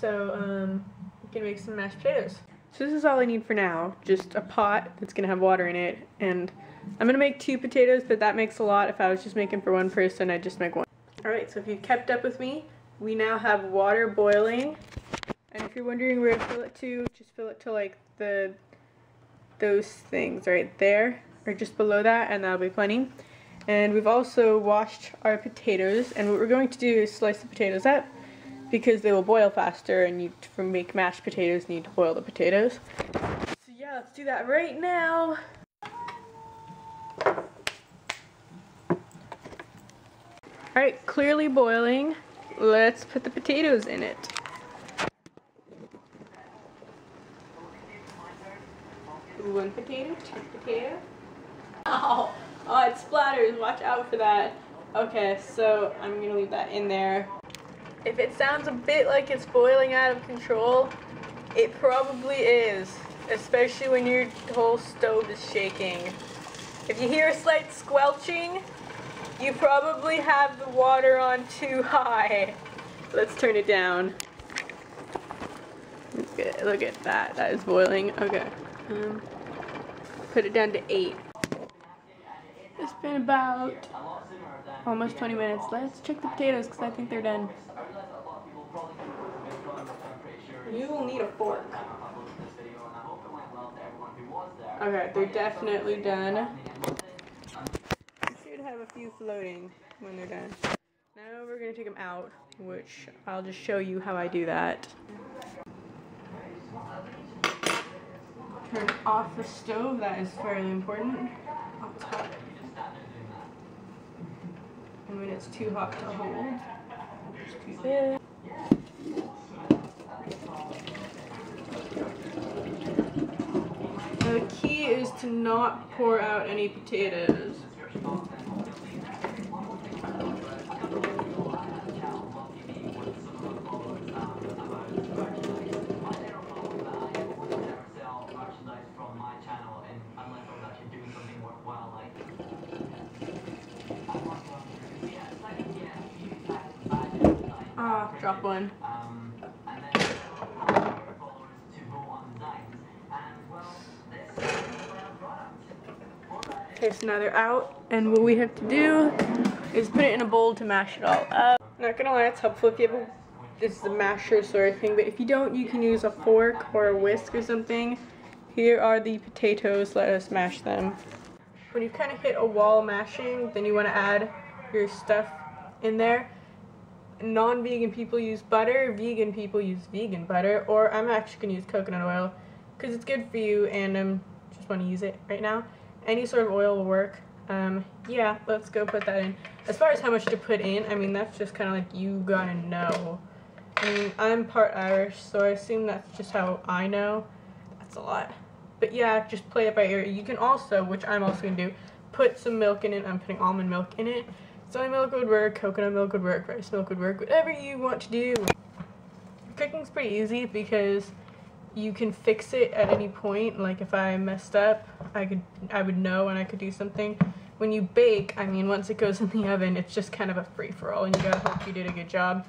So, um, we can make some mashed potatoes. So this is all I need for now. Just a pot that's gonna have water in it. And I'm gonna make two potatoes, but that makes a lot. If I was just making for one person, I'd just make one. Alright, so if you kept up with me, we now have water boiling. And if you're wondering where to fill it to, just fill it to like the those things right there or just below that and that'll be plenty. And we've also washed our potatoes and what we're going to do is slice the potatoes up because they will boil faster and you to make mashed potatoes you need to boil the potatoes. So yeah, let's do that right now. Alright, clearly boiling. Let's put the potatoes in it. One potato, two potato. Oh, oh, it splatters. Watch out for that. Okay, so I'm gonna leave that in there. If it sounds a bit like it's boiling out of control, it probably is, especially when your whole stove is shaking. If you hear a slight squelching, you probably have the water on too high. Let's turn it down. Look at, look at that, that is boiling. Okay. Um, put it down to 8. It's been about almost 20 minutes. Let's check the potatoes because I think they're done. You will need a fork. Okay, they're definitely done. You should have a few floating when they're done. Now we're going to take them out, which I'll just show you how I do that. turn off the stove, that is fairly important. top. And when it's too hot to hold, just do this. The key is to not pour out any potatoes. Ah, drop one. So now they're out, and what we have to do is put it in a bowl to mash it all up. Not gonna lie, it's helpful if you have a, this is a masher sort of thing, but if you don't, you can use a fork or a whisk or something. Here are the potatoes, let us mash them. When you kind of hit a wall mashing, then you want to add your stuff in there non-vegan people use butter, vegan people use vegan butter, or I'm actually going to use coconut oil because it's good for you and I um, just want to use it right now. Any sort of oil will work. Um, yeah, let's go put that in. As far as how much to put in, I mean, that's just kind of like you gotta know. I mean, I'm part Irish, so I assume that's just how I know. That's a lot. But yeah, just play it by ear. You can also, which I'm also to do, put some milk in it. I'm putting almond milk in it soy milk would work, coconut milk would work, rice milk would work, whatever you want to do. Cooking's pretty easy because you can fix it at any point. Like if I messed up, I could I would know and I could do something. When you bake, I mean once it goes in the oven, it's just kind of a free for all and you gotta hope you did a good job.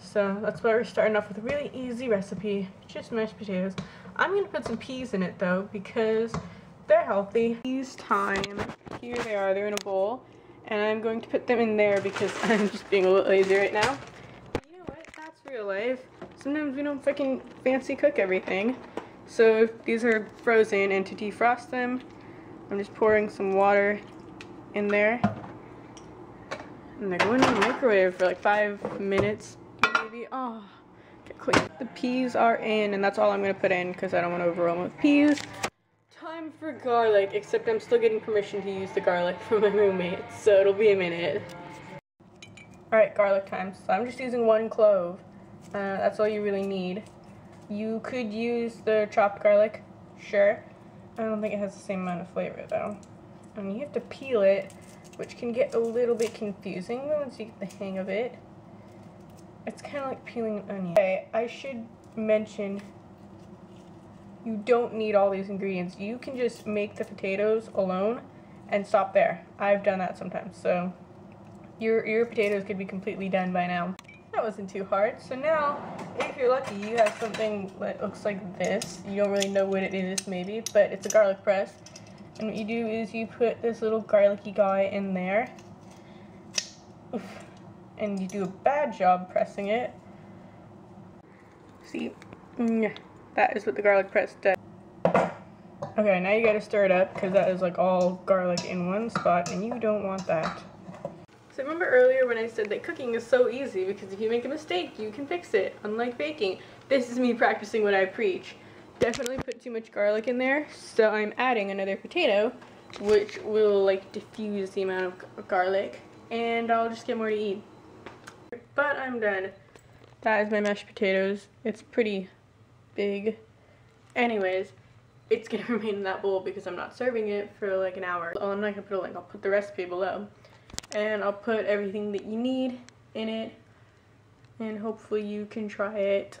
So that's why we're starting off with a really easy recipe, just mashed potatoes. I'm gonna put some peas in it though because they're healthy. Peas time. Here they are, they're in a bowl and I'm going to put them in there because I'm just being a little lazy right now. You know what? That's real life. Sometimes we don't freaking fancy cook everything. So these are frozen, and to defrost them, I'm just pouring some water in there. And they're going in the microwave for like five minutes, maybe. Oh, get clean. The peas are in, and that's all I'm to put in because I don't want to overwhelm with peas time for garlic, except I'm still getting permission to use the garlic from my roommate, so it'll be a minute. Alright, garlic time. So I'm just using one clove. Uh, that's all you really need. You could use the chopped garlic, sure. I don't think it has the same amount of flavor though. And you have to peel it, which can get a little bit confusing once you get the hang of it. It's kind of like peeling an onion. Okay, I should mention you don't need all these ingredients. You can just make the potatoes alone and stop there. I've done that sometimes. So your, your potatoes could be completely done by now. That wasn't too hard. So now, if you're lucky, you have something that looks like this. You don't really know what it is, maybe, but it's a garlic press. And what you do is you put this little garlicky guy in there. Oof. And you do a bad job pressing it. See, that is what the garlic press does. Okay, now you gotta stir it up because that is like all garlic in one spot and you don't want that. So remember earlier when I said that cooking is so easy because if you make a mistake, you can fix it, unlike baking. This is me practicing what I preach. Definitely put too much garlic in there, so I'm adding another potato, which will like diffuse the amount of garlic, and I'll just get more to eat. But I'm done. That is my mashed potatoes. It's pretty big. Anyways, it's gonna remain in that bowl because I'm not serving it for like an hour. Oh, I'm not gonna put a link, I'll put the recipe below and I'll put everything that you need in it and hopefully you can try it